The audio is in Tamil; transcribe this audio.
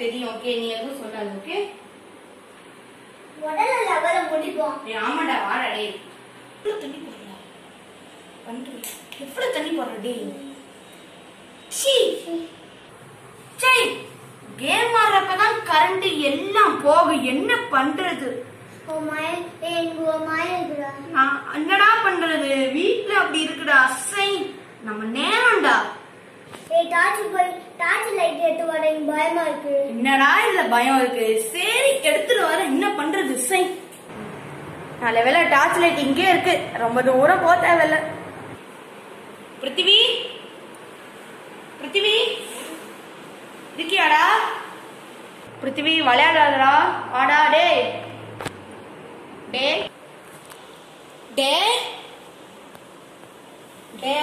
தெரியும் ஓகே நீ எதுவும் சொல்லாது ஓகே முதல்ல லெவல முடிப்போம். ஆமாடா வாடா டேய். எவ்வளவு தண்ணி போடுறா? பண்றது எவ்வளவு தண்ணி போடுற டேய்? சீ சை கேம் ஆடுறப்பதான் கரண்ட் எல்லாம் போகும். என்ன பண்றது? என்னடா பயமா இருக்கு. என்னடா இதுல பயம் இருக்கு? சரி எடுத்துட்டு வர. என்ன பண்றது சை நல்ல வேலை டார்ச் லைட் இங்கே இருக்கு. ரொம்ப தூரம் போக தேவையில்ல. பிருத்திவி? பிருத்திவி? இருக்கியாடா? பிருத்திவி விளையாடாதடா. வாடா டே. டே. டே. டே.